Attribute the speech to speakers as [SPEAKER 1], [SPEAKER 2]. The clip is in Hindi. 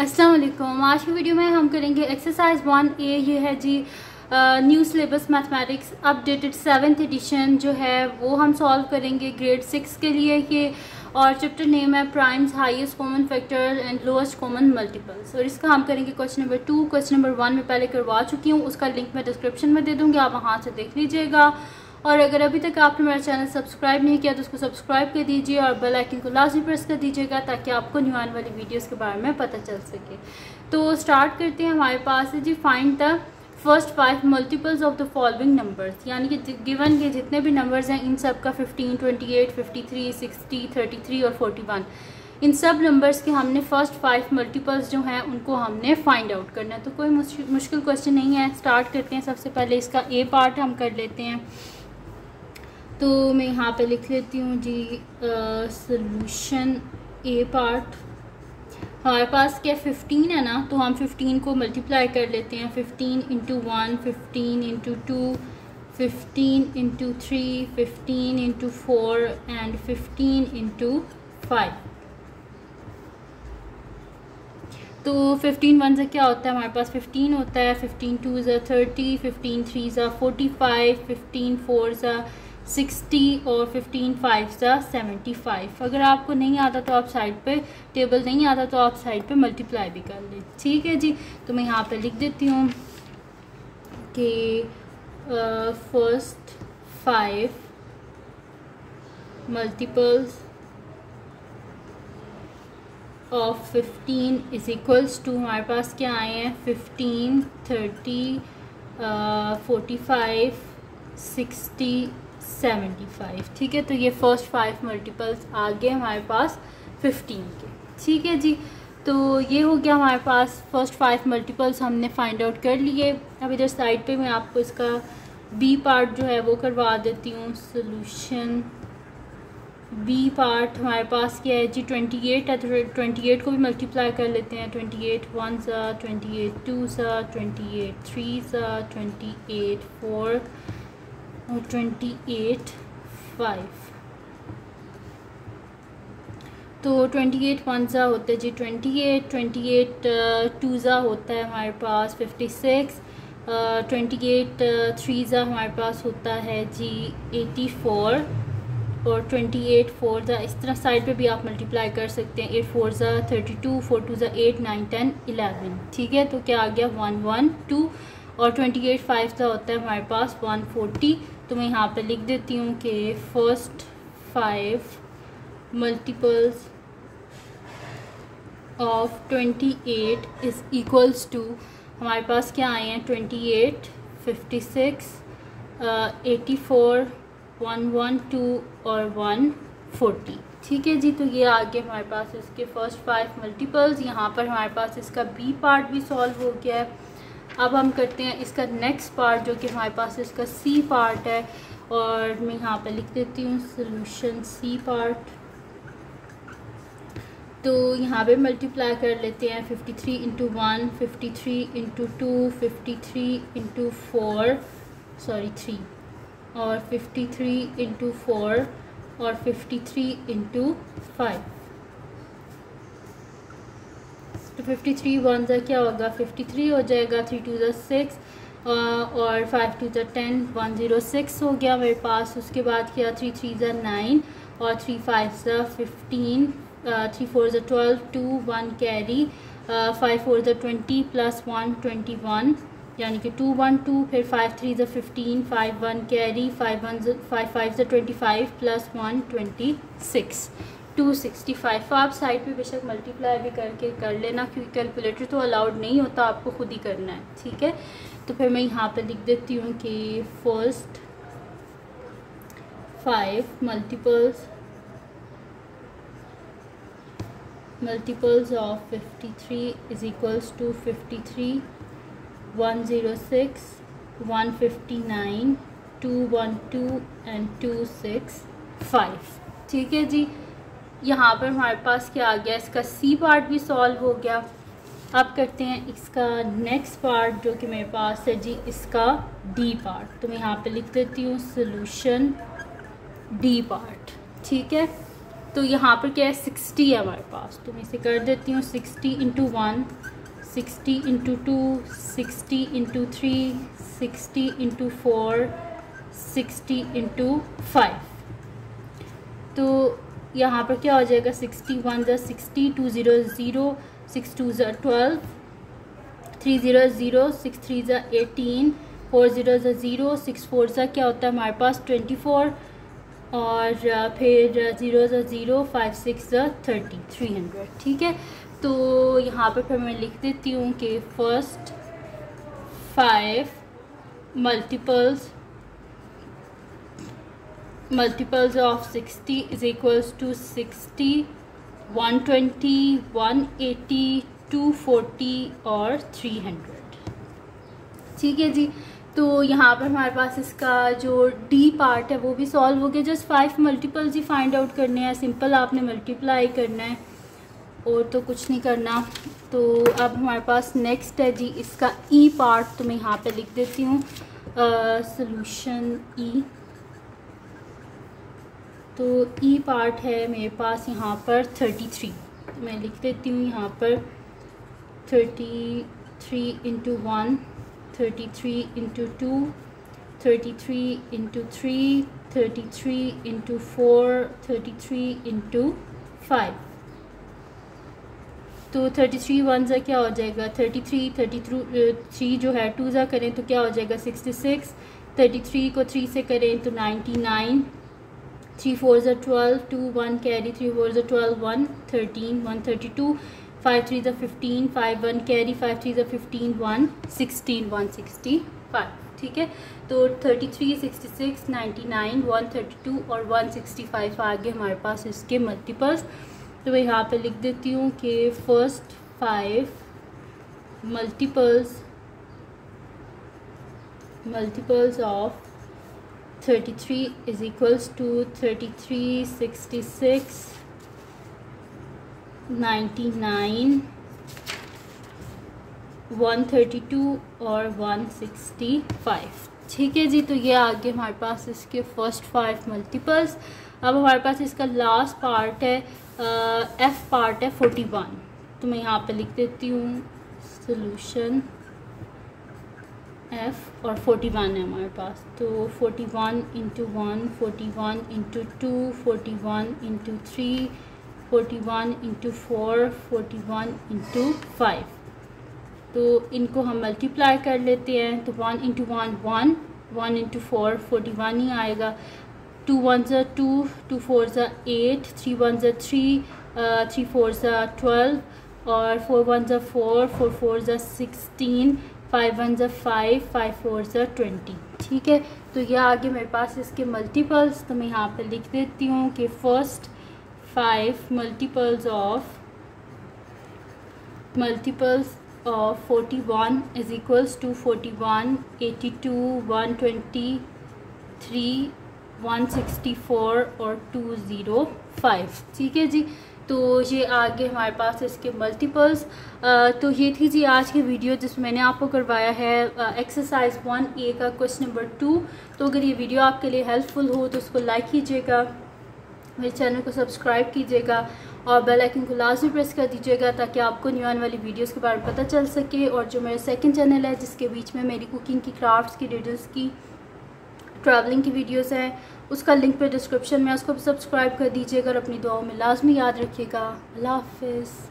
[SPEAKER 1] अस्सलाम वालेकुम आज की वीडियो में हम करेंगे एक्सरसाइज वन ए ये है जी new syllabus mathematics updated seventh edition जो है, वो हम सॉल्व करेंगे ग्रेड सिक्स के लिए ये, और चैप्टर नेम है primes highest common factor and lowest common multiples और इसका हम करेंगे question number two question number one में पहले करवा चुकी हूँ, उसका लिंक मैं डिस्क्रिप्शन में दे दूँगी, आप वहाँ से देख लीजिएगा। और अगर अभी तक आपने मेरा चैनल सब्सक्राइब नहीं किया तो उसको सब्सक्राइब कर दीजिए और बेल आइकन को लाजमी प्रेस कर दीजिएगा ताकि आपको न्यू आने वाली वीडियोस के बारे में पता चल सके। तो स्टार्ट करते हैं हमारे पास है जी find the first five multiples of the following numbers यानी कि गिवन के जितने भी नंबर्स हैं, इन सब का fifteen twenty eight fifty three sixty thirty three और फोर्टी वन इन सब नंबर्स के हमने फ़र्स्ट फाइव मल्टीपल्स जो हैं, उनको हमने फाइंड आउट करना है। तो कोई मुश्किल क्वेश्चन नहीं है। स्टार्ट करते हैं। सबसे पहले इसका ए पार्ट हम कर लेते हैं। तो मैं यहाँ पे लिख लेती हूँ जी सॉल्यूशन ए पार्ट हमारे पास क्या फिफ्टीन है ना तो हम फिफ्टीन को मल्टीप्लाई कर लेते हैं। Fifteen into one fifteen into two fifteen into three fifteen into four and fifteen into five तो फिफ्टीन वन से क्या होता है? हमारे पास फिफ्टीन होता है। फिफ्टीन टू ज़ा थर्टी फिफ्टीन थ्री ज़ा फोर्टी फाइव फिफ्टीन फोर ज़ा सिक्सटी और फिफ्टीन फाइव सा सेवेंटी फाइव। अगर आपको नहीं आता तो आप साइड पे टेबल नहीं आता तो आप साइड पे मल्टीप्लाई भी कर लें। ठीक है जी? तो मैं यहाँ पे लिख देती हूँ कि first five multiples of fifteen is equals to हमारे पास क्या आए हैं? Fifteen thirty forty five sixty seventy five, ठीक है? तो ये फ़र्स्ट फाइव मल्टीपल्स आ गए हमारे पास फिफ्टीन के, ठीक है जी? तो ये हो गया हमारे पास फ़र्स्ट फाइव मल्टीपल्स हमने फाइंड आउट कर लिए। अब इधर साइड पे मैं आपको इसका बी पार्ट जो है वो करवा देती हूँ सोल्यूशन बी पार्ट हमारे पास क्या है जी? ट्वेंटी एट है तो ट्वेंटी एट को भी मल्टीप्लाई कर लेते हैं। ट्वेंटी एट वन सा ट्वेंटी एट टू सा ट्वेंटी एट थ्री सा twenty eight four twenty eight five तो ट्वेंटी एट वन ज़ा होता है जी twenty eight twenty eight two ज़ा होता है हमारे पास fifty six twenty eight three ज़ा हमारे पास होता है जी एटी फोर और ट्वेंटी एट फोर ज़ा इस तरह साइड पे भी आप मल्टीप्लाई कर सकते हैं। एट फोर ज़ा थर्टी टू फोर टू ज़ा एट नाइन टेन इलेवन ठीक है? तो क्या आ गया? वन वन टू और ट्वेंटी एट फाइव ज़ा होता है हमारे पास वन फोर्टी तो मैं यहाँ पे लिख देती हूँ कि first five multiples of twenty eight is equals to हमारे पास क्या आए हैं? Twenty eight fifty six eighty four one one two और वन फोर्टी ठीक है जी तो ये आगे हमारे पास इसके फ़र्स्ट फाइव मल्टीपल्स यहाँ पर हमारे पास इसका बी पार्ट भी सॉल्व हो गया है। अब हम करते हैं इसका नेक्स्ट पार्ट जो कि हमारे पास इसका सी पार्ट है, और मैं यहाँ पे लिख देती हूँ सोल्यूशन सी पार्ट तो यहाँ पे मल्टीप्लाई कर लेते हैं fifty three into one fifty three into two fifty three into four sorry three और फिफ्टी थ्री इंटू फोर और फिफ्टी थ्री इंटू फाइव तो फिफ्टी थ्री वन ज़ा क्या होगा? फिफ्टी थ्री हो जाएगा थ्री टू ज़ा सिक्स और फाइव टू ज़ा टेन वन ज़ीरो सिक्स हो गया मेरे पास। उसके बाद क्या? थ्री थ्री ज़ा नाइन और थ्री फाइव ज़ा फिफ्टीन थ्री फोर ज़ा twelve two one carry five four ज़ा twenty plus one twenty one यानी कि टू वन टू फिर फाइव थ्री ज़ा fifteen five one carry five one five five ज़ा twenty five plus one twenty six two sixty five आप साइड पे बेशक मल्टीप्लाई भी करके कर लेना, क्योंकि कैलकुलेटर तो अलाउड नहीं होता, आपको खुद ही करना है, ठीक है? तो फिर मैं यहाँ पे लिख देती हूँ कि first five multiples is equals to fifty nine two one two and two six five ठीक है जी? यहाँ पर हमारे पास क्या आ गया? इसका सी पार्ट भी सॉल्व हो गया। अब करते हैं इसका नेक्स्ट पार्ट जो कि मेरे पास है जी, इसका डी पार्ट तो मैं यहाँ पे लिख देती हूँ सोल्यूशन डी पार्ट ठीक है? तो यहाँ पर क्या है? सिक्सटी है हमारे पास। तो मैं इसे कर देती हूँ sixty into one sixty into two sixty into three sixty into four sixty into five तो यहाँ पर क्या हो जाएगा? सिक्सटी वन ज़ा sixty two zero zero six two ज़ा twelve three zero zero six three ज़ा एटीन फोर ज़ीरो ज़ा ज़ीरो सिक्स फोर ज़ा क्या होता है हमारे पास? ट्वेंटी फोर और फिर ज़ीरो ज़ा ज़ीरो फाइव सिक्स ज़ा थर्टी थ्री हंड्रेड ठीक है? तो यहाँ पर फिर मैं लिख देती हूँ कि first five multiples multiples of 60 is equals to 60 120 180 240 और 300 ठीक है जी। तो यहाँ पर हमारे पास इसका जो डी पार्ट है, वो भी सॉल्व हो गया। जस्ट फाइव मल्टीपल्स ही फाइंड आउट करने हैं। सिंपल आपने मल्टीप्लाई करना है। और तो कुछ नहीं करना। तो अब हमारे पास नेक्स्ट है जी। इसका ई e पार्ट तो मैं यहाँ पे लिख देती हूँ। सोल्यूशन ई तो ई e पार्ट है मेरे पास यहाँ पर थर्टी थ्री तो मैं लिख देती हूँ यहाँ पर thirty three into one thirty three into two thirty three into three thirty three into four thirty three into five तो थर्टी थ्री वन ज़ा क्या हो जाएगा? Thirty three thirty through three जो है टू ज़ा करें तो क्या हो जाएगा? सिक्सटी सिक्स थर्टी थ्री को थ्री से करें तो नाइन्टी नाइन थ्री फोर ज़ा twelve two one carry three four ज़ा twelve one thirteen one thirty two five three ज़ा fifteen five one carry five three ज़ा fifteen one sixteen one sixty five ठीक है? तो thirty three sixty six ninety nine one thirty two और वन सिक्सटी फाइव आगे हमारे पास इसके मल्टीपल्स तो मैं यहाँ पे लिख देती हूँ कि first five multiples multiples of 33 is equals to 33 66 99 132 और 165 ठीक है जी तो ये आगे हमारे पास इसके फ़र्स्ट फाइव मल्टीपल्स अब हमारे पास इसका लास्ट पार्ट है एफ़ पार्ट है 41 तो मैं यहाँ पे लिख देती हूँ सोल्यूशन एफ़ और फोर्टी वन है हमारे पास। तो forty one into one forty one into two forty one into three forty one into four forty one into five तो इनको हम मल्टीप्लाई कर लेते हैं। तो one into one one one into four forty one ही आएगा। टू वन ज़ा टू टू फोर ज़ा एट थ्री वन ज़ा थ्री थ्री फोर ज़ा ट्वेल्व और फोर वन ज़ा फोर फोर फोर ज़ा सिक्सटीन फाइव वन ज़ा फाइव फाइव फोर ज़ा ट्वेंटी ठीक है? तो यह आगे मेरे पास इसके मल्टीपल्स तो मैं यहाँ पे लिख देती हूँ कि first five multiples of multiples of forty one is equals to forty one eighty two one twenty three one sixty four और टू ज़ीरो फाइव ठीक है जी? तो ये आगे हमारे पास इसके मल्टीपल्स तो ये थी जी आज की वीडियो जिसमें मैंने आपको करवाया है एक्सरसाइज वन ए का क्वेश्चन नंबर टू तो अगर ये वीडियो आपके लिए हेल्पफुल हो तो उसको लाइक कीजिएगा, मेरे चैनल को सब्सक्राइब कीजिएगा और बेल आइकन को लाजमी प्रेस कर दीजिएगा ताकि आपको न्यू आने वाली वीडियोस के बारे में पता चल सके और जो मेरा सेकंड चैनल है जिसके बीच में मेरी कुकिंग की क्राफ्ट्स की डिटेल्स की ट्रैवलिंग की वीडियोस हैं उसका लिंक पे डिस्क्रिप्शन में उसको सब्सक्राइब कर दीजिएगा और अपनी दुआओं में लाजमी याद रखिएगा। अल्लाह हाफिज़।